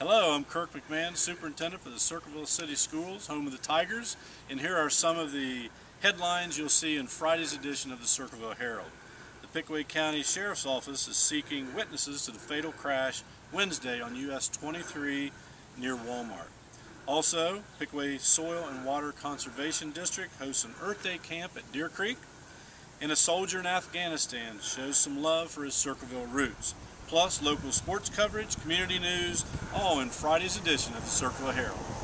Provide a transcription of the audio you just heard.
Hello, I'm Kirk McMahon, Superintendent for the Circleville City Schools, home of the Tigers, and here are some of the headlines you'll see in Friday's edition of the Circleville Herald. The Pickaway County Sheriff's Office is seeking witnesses to the fatal crash Wednesday on US 23 near Walmart. Also, Pickaway Soil and Water Conservation District hosts an Earth Day camp at Deer Creek, and a soldier in Afghanistan shows some love for his Circleville roots plus local sports coverage, community news, all in Friday's edition of the Circleville Herald.